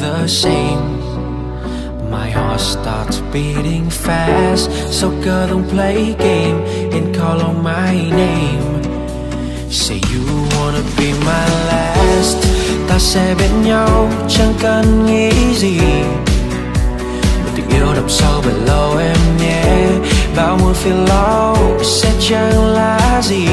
the same. My heart starts beating fast, so girl don't play game and call on my name. Say you wanna be my last, ta sẽ bên nhau chẳng cần nghĩ gì. Một tình yêu đậm sâu bên lâu em nhé, bao muôn phiền lo sẽ chẳng là gì.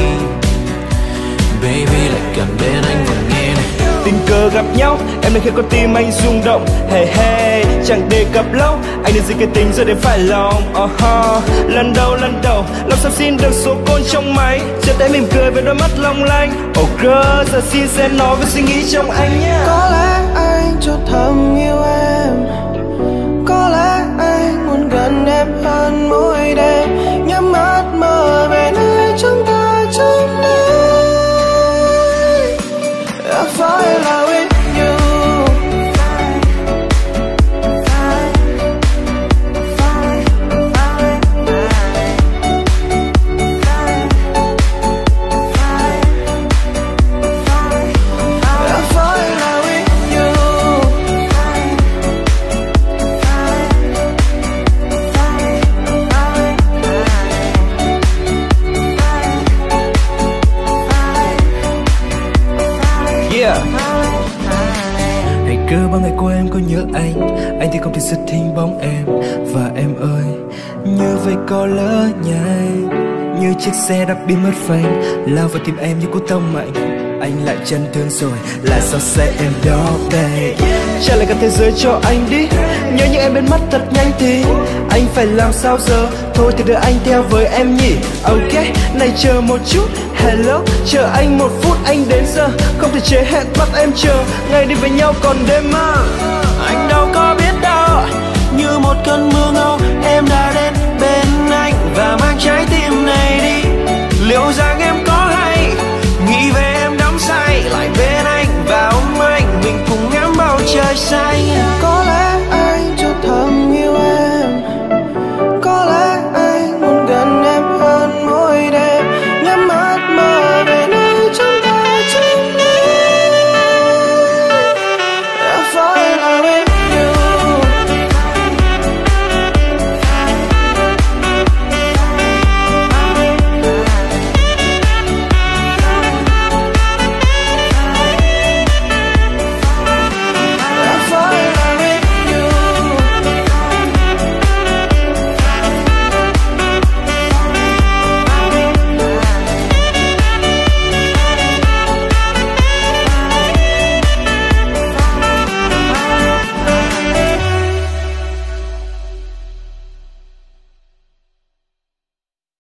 Gặp nhau, em đang khiến con tim anh rung động, hey hey, chẳng đề cập lâu, anh đã gì cái tình rồi đến phải lòng oh -huh. lần đầu lần đầu, lòng sắp xin được số côn trong máy, chợt em mỉm cười với đôi mắt long lanh. Oh girl, giờ xin sẽ nói với suy nghĩ trong anh nhé. Có lẽ anh cho thầm yêu em. Có lẽ anh muốn gần em hơn mỗi đêm. Nhắm mắt mơ về nơi chúng ta trong đêm bao ngày qua em có nhớ anh. Anh thì không thể xuất hình bóng em. Và em ơi, Như vậy có lỡ nhai. Như chiếc xe đã bị mất phanh, Lao vào tim em như cú tông mạnh. Anh lại chân thương rồi, Là do xe em đó đây trả lại cả thế giới cho anh đi. Nhớ những em bên mắt thật nhanh thì anh phải làm sao giờ? Thôi thì đưa anh theo với em nhỉ. Ok, này chờ một chút. Hello, chờ anh một phút, anh đến thể chế hẹn bắt em chờ. Ngày đi với nhau còn đêm mà. Anh đâu có biết đâu. Như một cơn mưa ngâu, Em đã đến bên anh Và mang trái tim này đi. Liệu rằng em có hay Nghĩ về em đắm say Lại bên anh và ôm anh, Mình cùng ngắm bầu trời xanh?